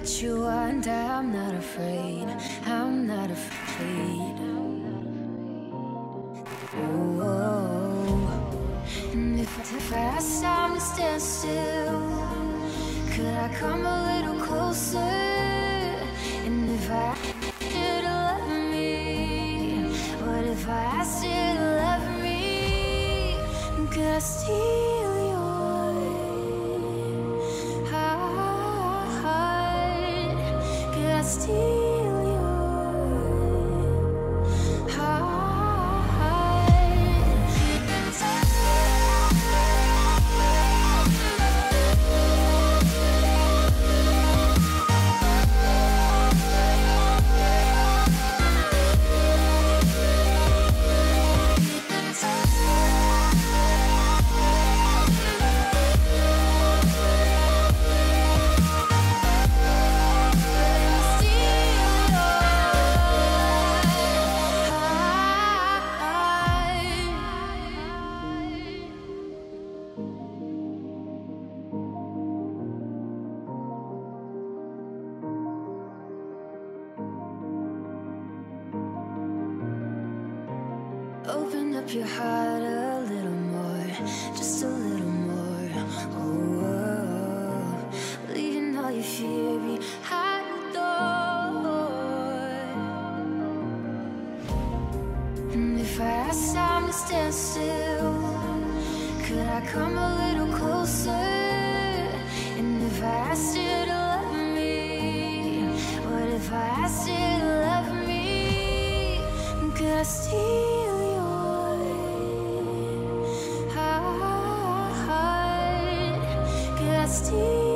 but you and I'm not afraid. I'm not afraid. Oh, and if, if I asked time to stand still, could I come a little closer? And if I to love me, what if I to love me? Could I steal Could Open up your heart a little more, just a little more. Oh, leaving all your fear behind the door. And if I asked time to stand still, could I come a little closer? And if I asked you to love me, what if I asked you to love me? Could I steal heart? Could I steal?